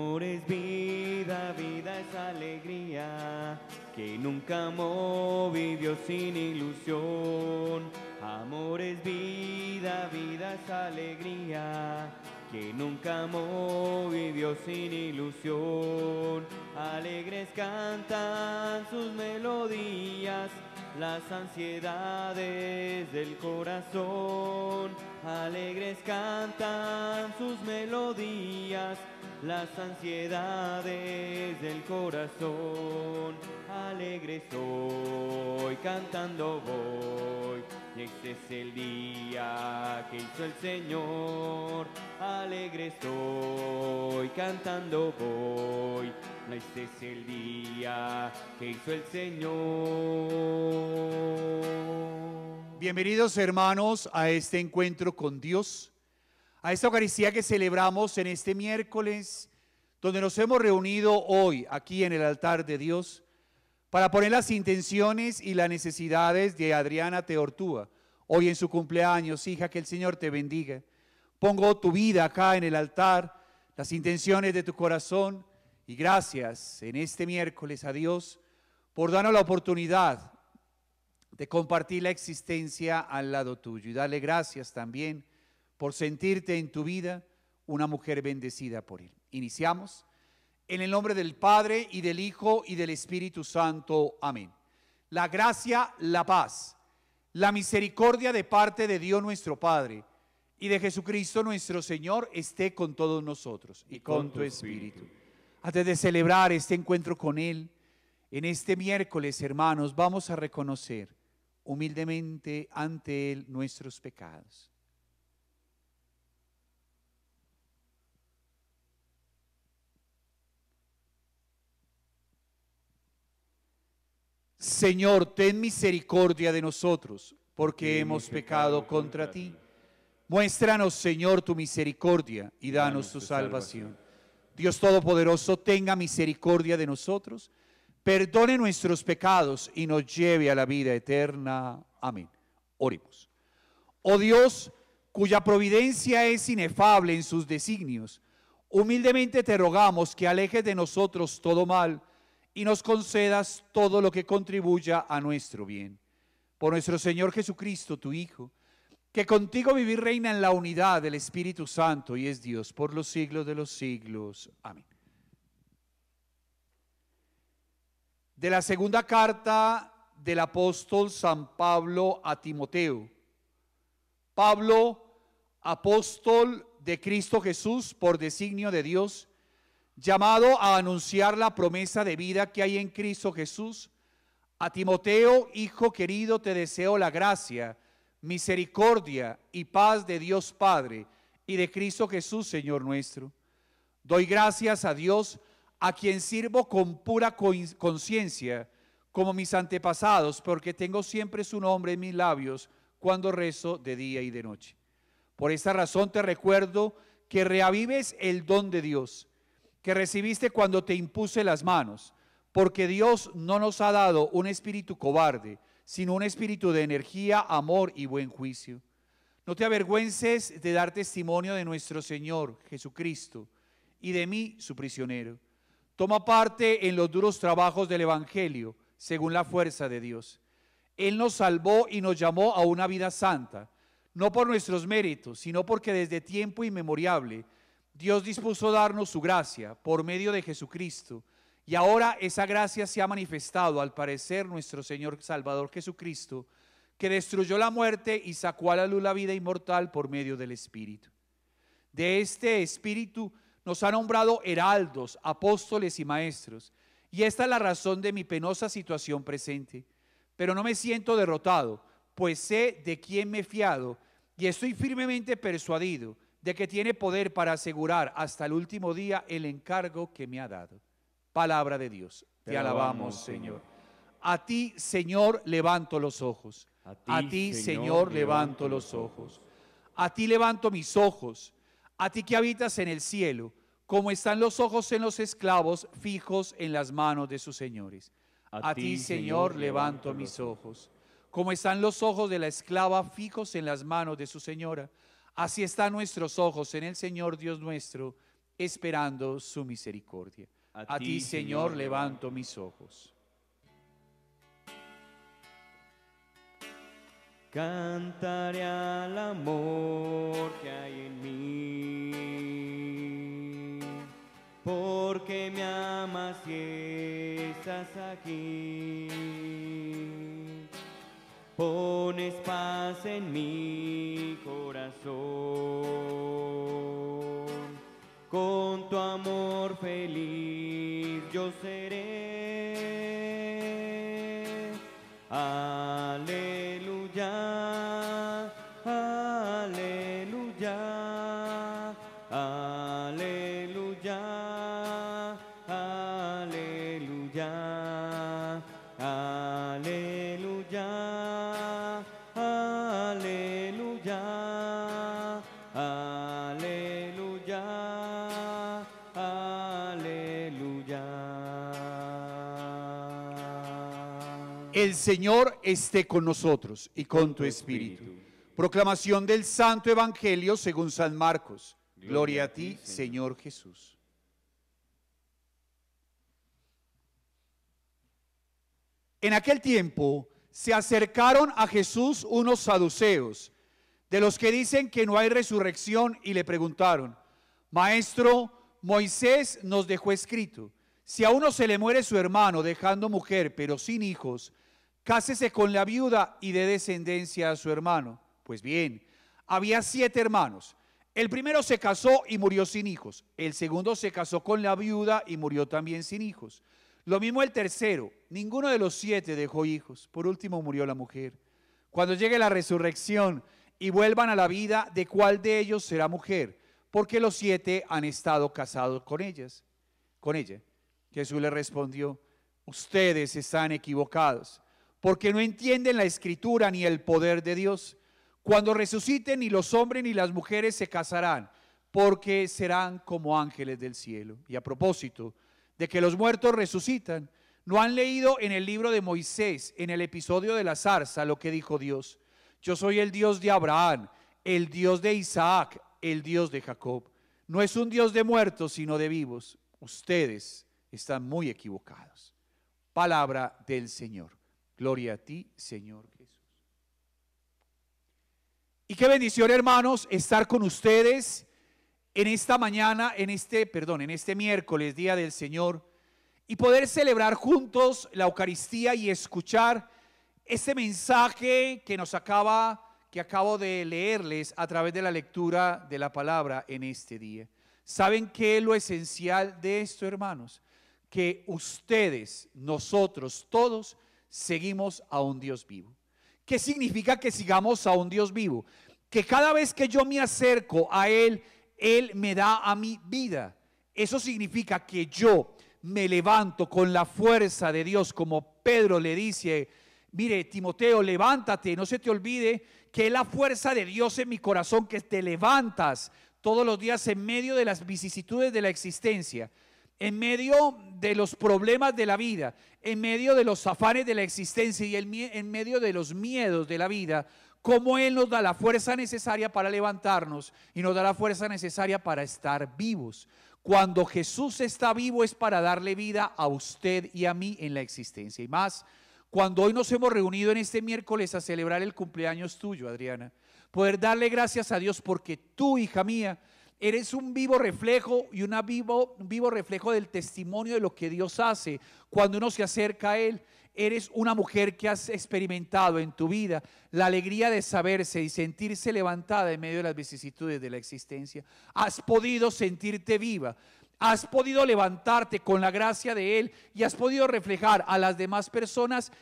Amor es vida, vida es alegría, que nunca amó, vivió sin ilusión. Amor es vida, vida es alegría, que nunca amó, vivió sin ilusión. Alegres cantan sus melodías, las ansiedades del corazón. Alegres cantan sus melodías, las ansiedades del corazón. Alegre estoy, cantando voy, este es el día que hizo el Señor. Alegre estoy, cantando voy, este es el día que hizo el Señor. Bienvenidos hermanos a este encuentro con Dios, a esta Eucaristía que celebramos en este miércoles, donde nos hemos reunido hoy aquí en el altar de Dios para poner las intenciones y las necesidades de Adriana Teortúa, hoy en su cumpleaños, hija, que el Señor te bendiga. Pongo tu vida acá en el altar, las intenciones de tu corazón y gracias en este miércoles a Dios por darnos la oportunidad de compartir la existencia al lado tuyo y darle gracias también por sentirte en tu vida una mujer bendecida por Él. Iniciamos en el nombre del Padre y del Hijo y del Espíritu Santo. Amén. La gracia, la paz, la misericordia de parte de Dios nuestro Padre y de Jesucristo nuestro Señor esté con todos nosotros y con tu Espíritu. Antes de celebrar este encuentro con Él, en este miércoles, hermanos, vamos a reconocer humildemente ante Él nuestros pecados. Señor, ten misericordia de nosotros, porque hemos pecado contra ti. Muéstranos, Señor, tu misericordia y danos tu salvación. Dios Todopoderoso, tenga misericordia de nosotros, perdone nuestros pecados y nos lleve a la vida eterna. Amén. Oremos. Oh Dios, cuya providencia es inefable en sus designios, humildemente te rogamos que alejes de nosotros todo mal y nos concedas todo lo que contribuya a nuestro bien. Por nuestro Señor Jesucristo, tu Hijo, que contigo vivir reina en la unidad del Espíritu Santo y es Dios por los siglos de los siglos. Amén. De la segunda carta del apóstol San Pablo a Timoteo. Pablo, apóstol de Cristo Jesús por designio de Dios, llamado a anunciar la promesa de vida que hay en Cristo Jesús. A Timoteo, hijo querido, te deseo la gracia, misericordia y paz de Dios Padre y de Cristo Jesús, Señor nuestro. Doy gracias a Dios, a quien sirvo con pura conciencia, como mis antepasados, porque tengo siempre su nombre en mis labios cuando rezo de día y de noche. Por esta razón te recuerdo que reavives el don de Dios que recibiste cuando te impuse las manos, porque Dios no nos ha dado un espíritu cobarde, sino un espíritu de energía, amor y buen juicio. No te avergüences de dar testimonio de nuestro Señor Jesucristo y de mí, su prisionero. Toma parte en los duros trabajos del Evangelio, según la fuerza de Dios. Él nos salvó y nos llamó a una vida santa, no por nuestros méritos, sino porque desde tiempo inmemoriable Dios dispuso darnos su gracia por medio de Jesucristo. Y ahora esa gracia se ha manifestado al parecer nuestro Señor Salvador Jesucristo, que destruyó la muerte y sacó a la luz la vida inmortal por medio del Espíritu. De este Espíritu nos ha nombrado heraldos, apóstoles y maestros. Y esta es la razón de mi penosa situación presente. Pero no me siento derrotado, pues sé de quién me he fiado y estoy firmemente persuadido de que tiene poder para asegurar hasta el último día el encargo que me ha dado. Palabra de Dios. Te, alabamos, Señor. A ti, Señor, levanto los ojos. A ti, Señor, levanto los ojos. A ti levanto mis ojos. A ti que habitas en el cielo, como están los ojos en los esclavos fijos en las manos de sus señores. A, ti, Señor, levanto mis ojos. Como están los ojos de la esclava fijos en las manos de su señora Así están nuestros ojos en el Señor Dios nuestro esperando su misericordia. A, ti, Señor, levanto mis ojos. Cantaré al amor que hay en mí, porque me amas y estás aquí. Pones paz en mi corazón, con tu amor feliz yo seré. Aleluya, aleluya, El Señor esté con nosotros y con tu espíritu. Proclamación del Santo Evangelio según San Marcos. Gloria a ti, Señor Jesús. En aquel tiempo se acercaron a Jesús unos saduceos, de los que dicen que no hay resurrección, y le preguntaron, Maestro, Moisés nos dejó escrito, si a uno se le muere su hermano dejando mujer, pero sin hijos, cásese con la viuda y dé descendencia a su hermano. Pues bien, había siete hermanos. El primero se casó y murió sin hijos. El segundo se casó con la viuda y murió también sin hijos. Lo mismo el tercero. Ninguno de los siete dejó hijos. Por último murió la mujer. Cuando llegue la resurrección y vuelvan a la vida, ¿de cuál de ellos será mujer? Porque los siete han estado casados con ellas, con ella. Jesús le respondió, ustedes están equivocados, porque no entienden la escritura ni el poder de Dios. Cuando resuciten, ni los hombres ni las mujeres se casarán, porque serán como ángeles del cielo. Y a propósito de que los muertos resucitan, ¿no han leído en el libro de Moisés, en el episodio de la zarza, lo que dijo Dios? Yo soy el Dios de Abraham, el Dios de Isaac, el Dios de Jacob. No es un Dios de muertos, sino de vivos. Ustedes están muy equivocados. Palabra del Señor. Gloria a ti, Señor Jesús. Y qué bendición, hermanos, estar con ustedes en esta mañana, en este, perdón, en este miércoles, día del Señor, y poder celebrar juntos la Eucaristía y escuchar este mensaje que nos acaba que acabo de leerles a través de la lectura de la palabra en este día. ¿Saben qué es lo esencial de esto, hermanos? Que ustedes, nosotros, todos, seguimos a un Dios vivo. ¿Qué significa que sigamos a un Dios vivo? Que cada vez que yo me acerco a Él, Él me da a mi vida. Eso significa que yo me levanto con la fuerza de Dios, como Pedro le dice, mire, Timoteo, levántate, no se te olvide que es la fuerza de Dios en mi corazón, que te levantas todos los días en medio de las vicisitudes de la existencia, en medio de los problemas de la vida, en medio de los afanes de la existencia y en medio de los miedos de la vida, como Él nos da la fuerza necesaria para levantarnos y nos da la fuerza necesaria para estar vivos. Cuando Jesús está vivo es para darle vida a usted y a mí en la existencia. Y más, cuando hoy nos hemos reunido en este miércoles a celebrar el cumpleaños tuyo, Adriana, poder darle gracias a Dios porque tú, hija mía, eres un vivo reflejo y una vivo, un vivo reflejo del testimonio de lo que Dios hace cuando uno se acerca a Él. Eres una mujer que has experimentado en tu vida la alegría de saberse y sentirse levantada en medio de las vicisitudes de la existencia. Has podido sentirte viva, has podido levantarte con la gracia de Él y has podido reflejar a las demás personas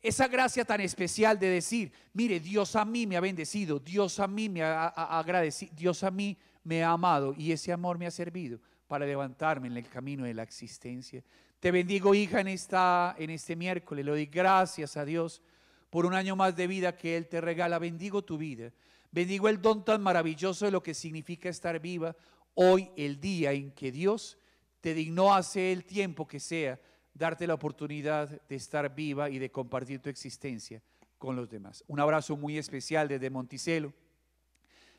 esa gracia tan especial de decir, mire, Dios a mí me ha bendecido, Dios a mí me ha agradecido, Dios a mí me ha amado y ese amor me ha servido para levantarme en el camino de la existencia. Te bendigo, hija, en, esta, en este miércoles. Le doy gracias a Dios por un año más de vida que Él te regala. Bendigo tu vida. Bendigo el don tan maravilloso de lo que significa estar viva. Hoy, el día en que Dios te dignó hace el tiempo que sea, darte la oportunidad de estar viva y de compartir tu existencia con los demás. Un abrazo muy especial desde Monticello.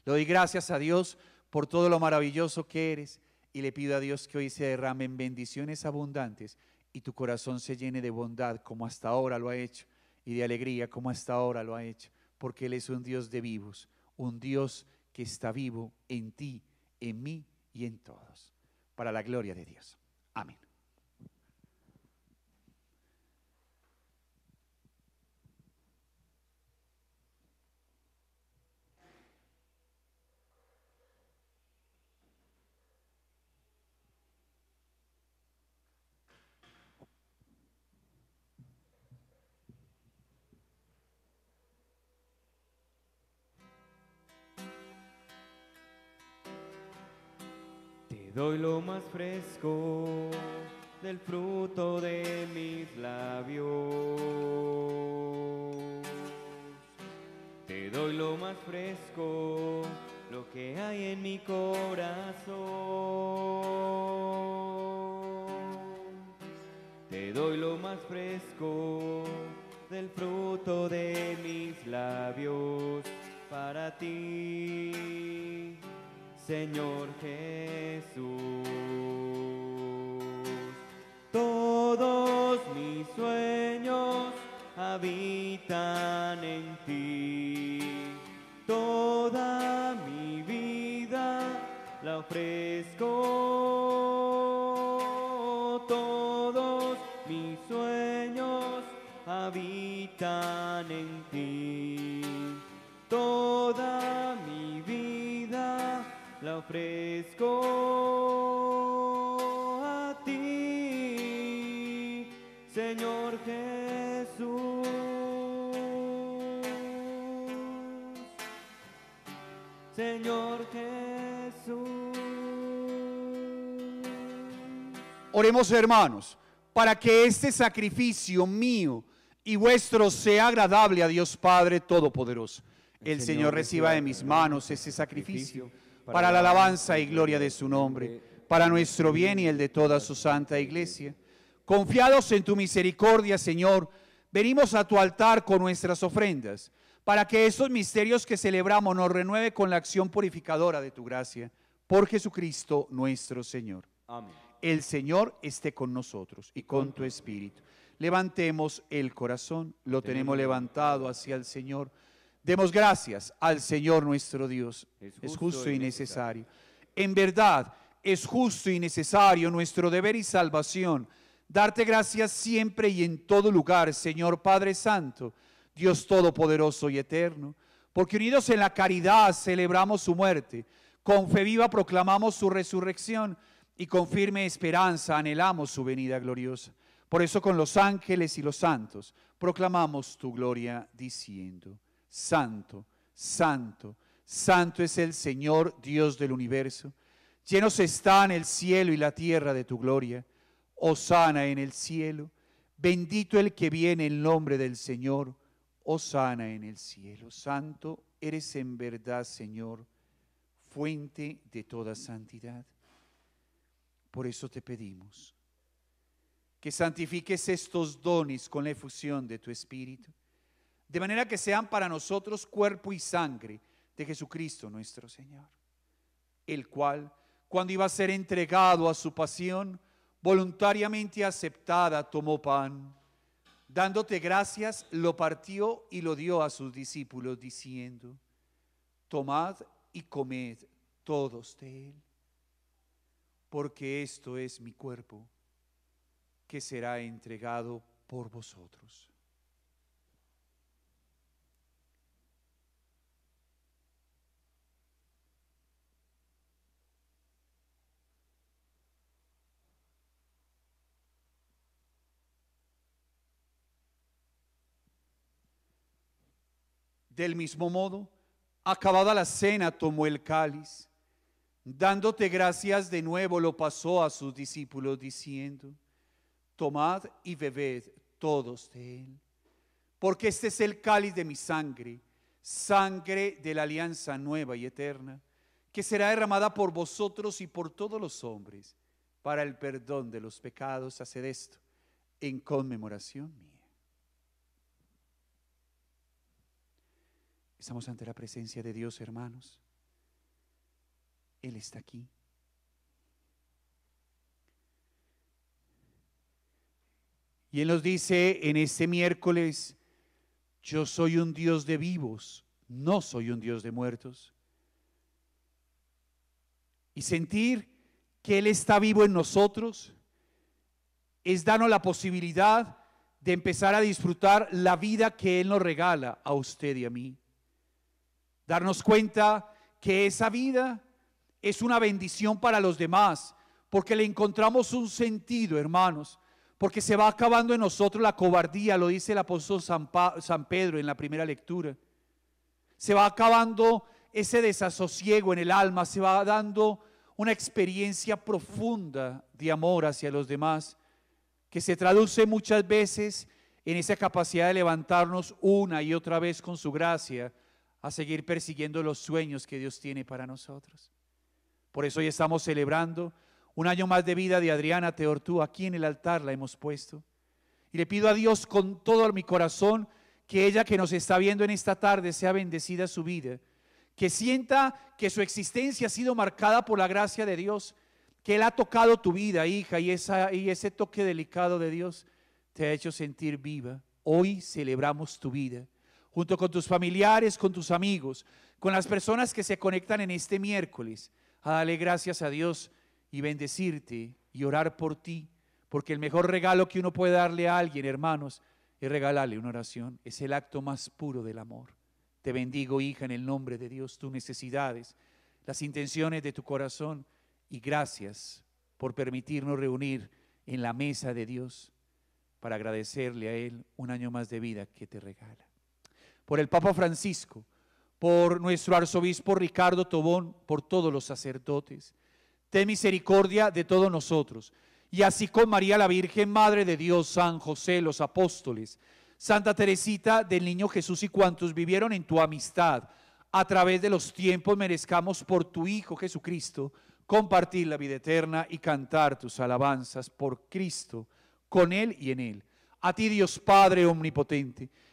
Le doy gracias a Dios por todo lo maravilloso que eres Y le pido a Dios que hoy se derramen bendiciones abundantes y tu corazón se llene de bondad como hasta ahora lo ha hecho y de alegría como hasta ahora lo ha hecho, porque Él es un Dios de vivos, un Dios que está vivo en ti, en mí y en todos, para la gloria de Dios. Amén. Te doy lo más fresco del fruto de mis labios. Te doy lo más fresco, lo que hay en mi corazón. Te doy lo más fresco del fruto de mis labios para ti. Señor Jesús. Todos mis sueños habitan en ti. Toda mi vida la ofrezco. Todos mis sueños habitan en ti. Toda la ofrezco a ti, Señor Jesús. Señor Jesús. Oremos hermanos, para que este sacrificio mío y vuestro sea agradable a Dios Padre Todopoderoso. El Señor reciba de mis manos ese sacrificio para la alabanza y gloria de su nombre, para nuestro bien y el de toda su santa iglesia. Confiados en tu misericordia, Señor, venimos a tu altar con nuestras ofrendas, para que estos misterios que celebramos nos renueve con la acción purificadora de tu gracia. Por Jesucristo nuestro Señor. Amén. El Señor esté con nosotros y con tu espíritu. Levantemos el corazón, lo tenemos levantado hacia el Señor. Demos gracias al Señor nuestro Dios. Es justo y necesario. En verdad, es justo y necesario nuestro deber y salvación. Darte gracias siempre y en todo lugar, Señor Padre Santo, Dios Todopoderoso y Eterno, porque unidos en la caridad celebramos su muerte, con fe viva proclamamos su resurrección y con firme esperanza anhelamos su venida gloriosa. Por eso con los ángeles y los santos proclamamos tu gloria diciendo, Santo, Santo, Santo es el Señor Dios del universo. Llenos están el cielo y la tierra de tu gloria. Osana en el cielo. Bendito el que viene en nombre del Señor. Osana en el cielo. Santo eres en verdad, Señor, fuente de toda santidad. Por eso te pedimos que santifiques estos dones con la efusión de tu Espíritu, de manera que sean para nosotros cuerpo y sangre de Jesucristo nuestro Señor, el cual, cuando iba a ser entregado a su pasión, voluntariamente aceptada, tomó pan, dándote gracias, lo partió y lo dio a sus discípulos, diciendo, tomad y comed todos de él, porque esto es mi cuerpo que será entregado por vosotros. Del mismo modo, acabada la cena, tomó el cáliz, dándote gracias de nuevo, lo pasó a sus discípulos diciendo, tomad y bebed todos de él, porque este es el cáliz de mi sangre, sangre de la alianza nueva y eterna, que será derramada por vosotros y por todos los hombres para el perdón de los pecados. Haced esto en conmemoración mía. Estamos ante la presencia de Dios, hermanos. Él está aquí. Y Él nos dice en este miércoles, yo soy un Dios de vivos, no soy un Dios de muertos. Y sentir que Él está vivo en nosotros es darnos la posibilidad de empezar a disfrutar la vida que Él nos regala a usted y a mí. Darnos cuenta que esa vida es una bendición para los demás, porque le encontramos un sentido, hermanos, porque se va acabando en nosotros la cobardía, lo dice el apóstol San, San Pedro en la primera lectura. Se va acabando ese desasosiego en el alma, se va dando una experiencia profunda de amor hacia los demás, que se traduce muchas veces en esa capacidad de levantarnos una y otra vez con su gracia a seguir persiguiendo los sueños que Dios tiene para nosotros. Por eso hoy estamos celebrando un año más de vida de Adriana Teortú. Aquí en el altar la hemos puesto. Y le pido a Dios con todo mi corazón que ella que nos está viendo en esta tarde sea bendecida su vida. Que sienta que su existencia ha sido marcada por la gracia de Dios. Que Él ha tocado tu vida, hija, y, y ese toque delicado de Dios te ha hecho sentir viva. Hoy celebramos tu vida junto con tus familiares, con tus amigos, con las personas que se conectan en este miércoles, a darle gracias a Dios y bendecirte y orar por ti, porque el mejor regalo que uno puede darle a alguien, hermanos, es regalarle una oración. Es el acto más puro del amor. Te bendigo, hija, en el nombre de Dios, tus necesidades, las intenciones de tu corazón y gracias por permitirnos reunir en la mesa de Dios para agradecerle a Él un año más de vida que te regala por el Papa Francisco, por nuestro arzobispo Ricardo Tobón, por todos los sacerdotes. Ten misericordia de todos nosotros. Y así con María la Virgen, Madre de Dios, San José, los apóstoles, Santa Teresita del Niño Jesús y cuantos vivieron en tu amistad, a través de los tiempos merezcamos por tu Hijo Jesucristo compartir la vida eterna y cantar tus alabanzas por Cristo, con Él y en Él. A ti Dios Padre Omnipotente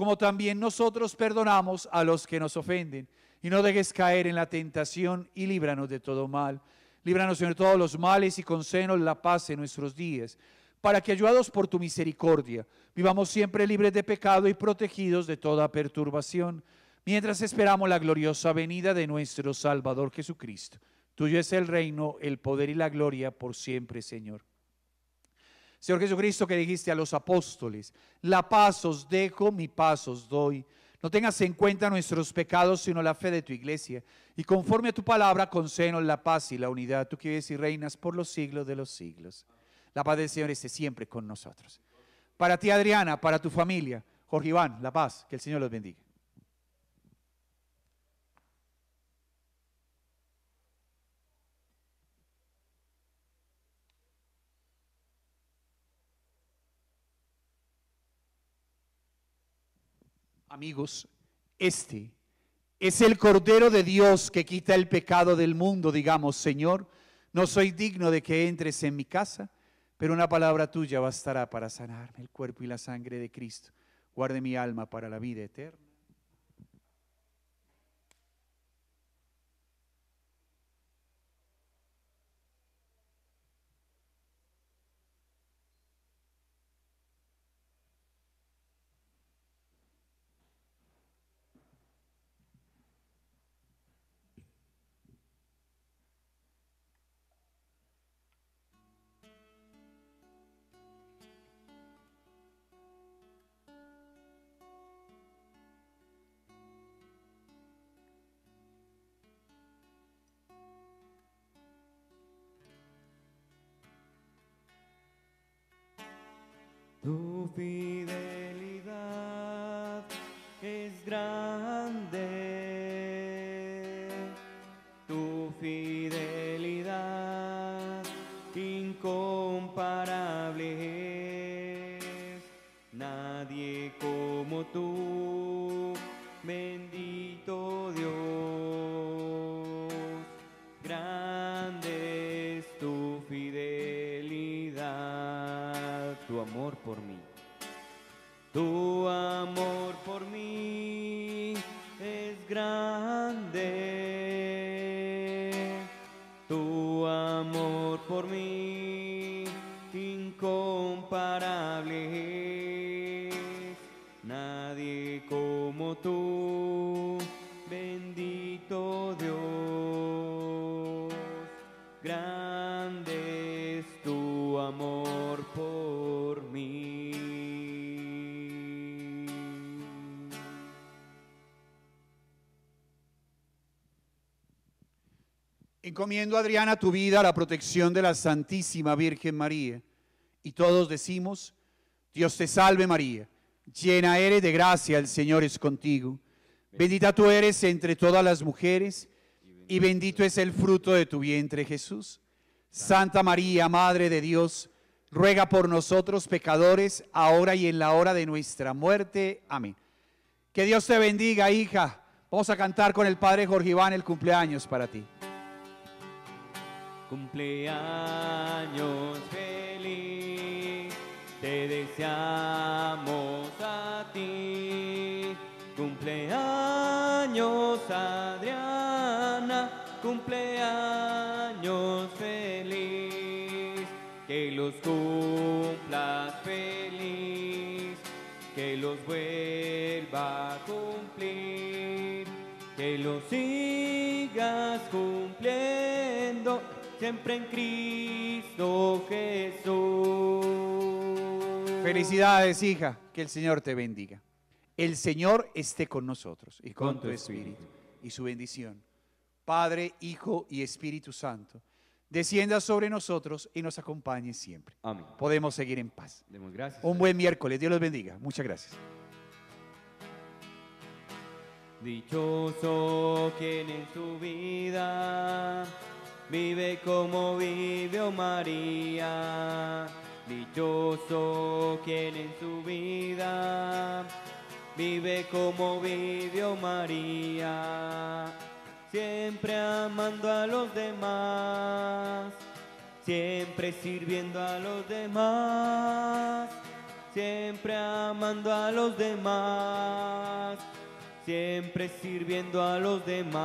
como también nosotros perdonamos a los que nos ofenden. Y no dejes caer en la tentación y líbranos de todo mal. Líbranos, de todos los males y concédenos la paz en nuestros días, para que, ayudados por tu misericordia, vivamos siempre libres de pecado y protegidos de toda perturbación, mientras esperamos la gloriosa venida de nuestro Salvador Jesucristo. Tuyo es el reino, el poder y la gloria por siempre, Señor. Señor Jesucristo, que dijiste a los apóstoles, la paz os dejo, mi paz os doy. No tengas en cuenta nuestros pecados, sino la fe de tu iglesia. Y conforme a tu palabra, concédenos la paz y la unidad. Tú que vives y reinas por los siglos de los siglos. La paz del Señor esté siempre con nosotros. Para ti, Adriana, para tu familia, Jorge Iván, la paz. Que el Señor los bendiga. Amigos, este es el Cordero de Dios que quita el pecado del mundo. Digamos, Señor, no soy digno de que entres en mi casa, pero una palabra tuya bastará para sanarme el cuerpo y la sangre de Cristo. Guarde mi alma para la vida eterna. Tu fidelidad es grande, tu fidelidad incomparable es. Nadie como tú, bendito Dios. Tu amor por mí es grande. Tu amor por mí incomparable. Nadie como tú, Encomiendo, Adriana, tu vida a la protección de la Santísima Virgen María. Y todos decimos, Dios te salve María, llena eres de gracia, el Señor es contigo. Bendita tú eres entre todas las mujeres, y bendito es el fruto de tu vientre Jesús. Santa María, Madre de Dios, ruega por nosotros pecadores, ahora y en la hora de nuestra muerte. Amén. Que Dios te bendiga, hija. Vamos a cantar con el Padre Jorge Iván el cumpleaños para ti. Cumpleaños feliz, te deseamos a ti. Cumpleaños Adriana, cumpleaños feliz, que los cumplas feliz, que los vuelva a cumplir, que los siempre en Cristo Jesús. Felicidades, hija. Que el Señor te bendiga. El Señor esté con nosotros y con, Con tu tu espíritu. espíritu. Y su bendición. Padre, Hijo y Espíritu Santo, descienda sobre nosotros y nos acompañe siempre. Amén. Podemos seguir en paz. Demos gracias. Un buen miércoles. Dios los bendiga. Muchas gracias. Dichoso quien en su vida vive como vivió María. Dichoso quien en su vida vive como vivió María. Siempre amando a los demás, siempre sirviendo a los demás, siempre amando a los demás siempre sirviendo a los demás.